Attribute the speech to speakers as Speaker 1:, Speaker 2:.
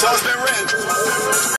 Speaker 1: song's been.